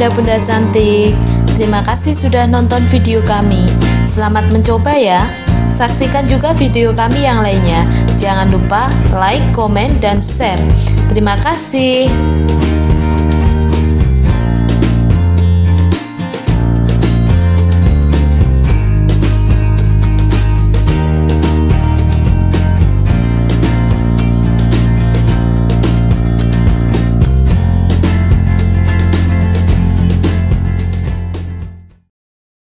bunda-bunda cantik. Terima kasih sudah nonton video kami. Selamat mencoba ya. Saksikan juga video kami yang lainnya. Jangan lupa like, komen, dan share. Terima kasih.